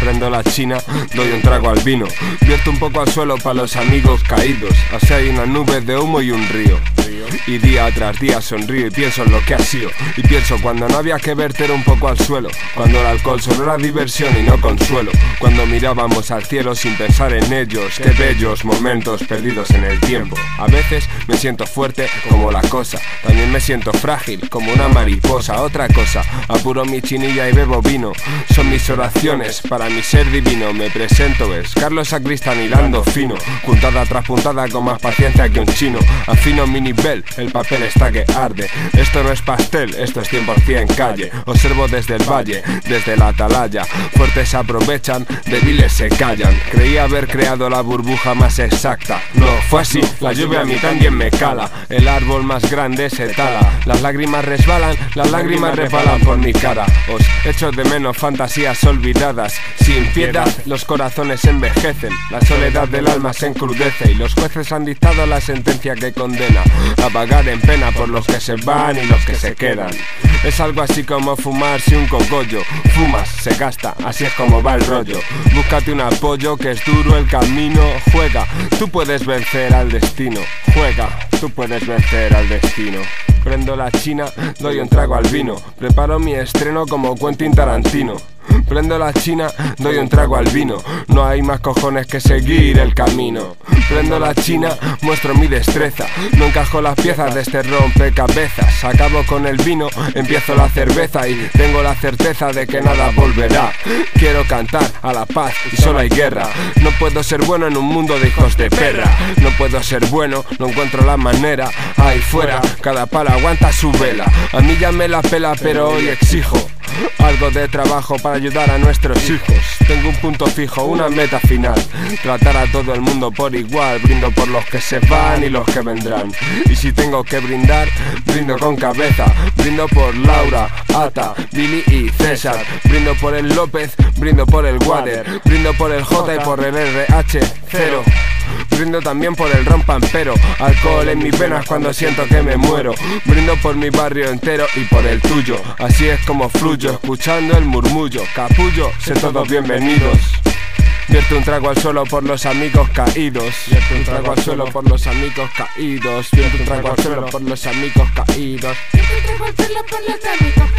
Prendo la china, doy un trago al vino. Vierto un poco al suelo para los amigos caídos. Así hay unas nubes de humo y un río. Y día tras día sonrío y pienso en lo que ha sido. Y pienso cuando no había que verter un poco al suelo. Cuando el alcohol solo era diversión y no consuelo. Cuando mirábamos al cielo sin pensar en ellos. Qué bellos momentos perdidos en el tiempo. A veces me siento fuerte como la cosa. También me siento frágil como una mariposa. Otra cosa, apuro mi chinilla y bebo vino. Son mis oraciones para mi ser divino. Me presento, es Carlos Sacristán hilando fino. Puntada tras puntada con más paciencia que un chino. Afino mi nivel, el papel está que arde. Esto no es pastel, esto es 100% calle. Observo desde el valle, desde la atalaya. Fuertes aprovechan, débiles se callan. Creía haber creado la burbuja más exacta. No, fue así, la lluvia a mí también me cala. El árbol más grande se tala. Las lágrimas resbalan, las lágrimas resbalan por mi cara. Os echo de menos fantasías olvidadas. Sin piedad, los corazones envejecen. La soledad del alma se encrudece. Y los jueces han dictado la sentencia que condena pagar en pena por los que se van y los que se quedan. Es algo así como fumarse un cogollo. Fumas, se gasta, así es como va el rollo. Búscate un apoyo que es duro el camino. Juega, tú puedes vencer al destino. Juega, tú puedes vencer al destino. Prendo la china, doy un trago al vino. Preparo mi estreno como Quentin Tarantino. Prendo la china, doy un trago al vino. No hay más cojones que seguir el camino. Prendo la china, muestro mi destreza. No encajo las piezas de este rompecabezas. Acabo con el vino, empiezo la cerveza y tengo la certeza de que nada volverá. Quiero cantar a la paz y solo hay guerra. No puedo ser bueno en un mundo de hijos de perra. No puedo ser bueno, no encuentro la manera. Ahí fuera, cada pala aguanta su vela. A mí ya me la pela, pero hoy exijo. Algo de trabajo para ayudar a nuestros hijos. Tengo un punto fijo, una meta final. Tratar a todo el mundo por igual. Brindo por los que se van y los que vendrán. Y si tengo que brindar, brindo con cabeza. Brindo por Laura, Ata, Billy y César. Brindo por el López, brindo por el Water. Brindo por el J y por el RH, cero. Brindo también por el rompampero Alcohol en mis venas cuando siento que me muero. Brindo por mi barrio entero y por el tuyo. Así es como fluyo, escuchando el murmullo. Capullo, sé todos bienvenidos. Vierto un trago al suelo por los amigos caídos. Vierto un trago al suelo por los amigos caídos. Vierto un trago al suelo por los amigos caídos. Vierto un trago al suelo por los amigos